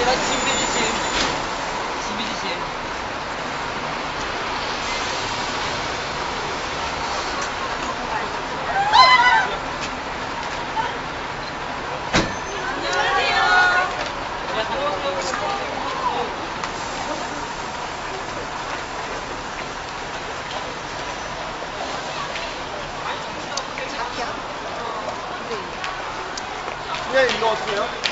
아니라 지미지심 지미지신. 그냥 이거 어떻게 해요?